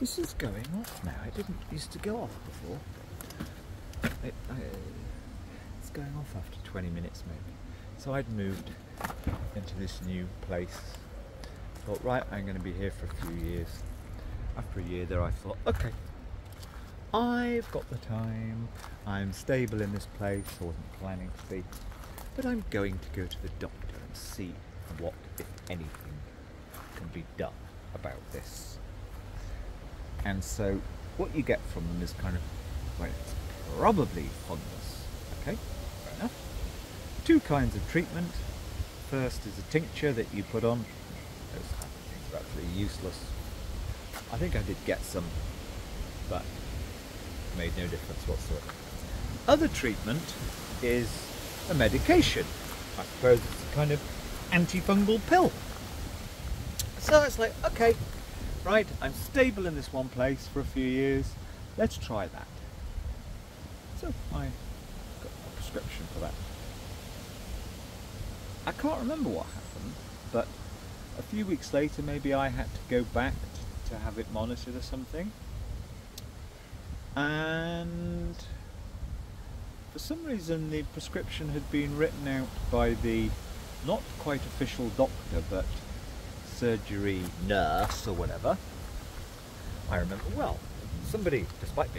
This is going off now. It didn't used to go off before. It, I, it's going off after 20 minutes maybe. So I'd moved into this new place. Thought, right, I'm going to be here for a few years. After a year there, I thought, okay, I've got the time. I'm stable in this place. I wasn't planning to be, but I'm going to go to the doctor and see what, if anything, can be done about this. And so, what you get from them is kind of, well, it's probably fondness. Okay, fair enough. Two kinds of treatment. First is a tincture that you put on. Those kind of things are absolutely useless. I think I did get some, but made no difference whatsoever. Other treatment is a medication. I suppose it's a kind of antifungal pill. So it's like, okay, right, I'm stable in this one place for a few years. Let's try that. So I got a prescription for that. I can't remember what happened, but a few weeks later, maybe I had to go back to, have it monitored or something. And for some reason, the prescription had been written out by the not quite official doctor, but surgery nurse or whatever. I remember well. Somebody, despite being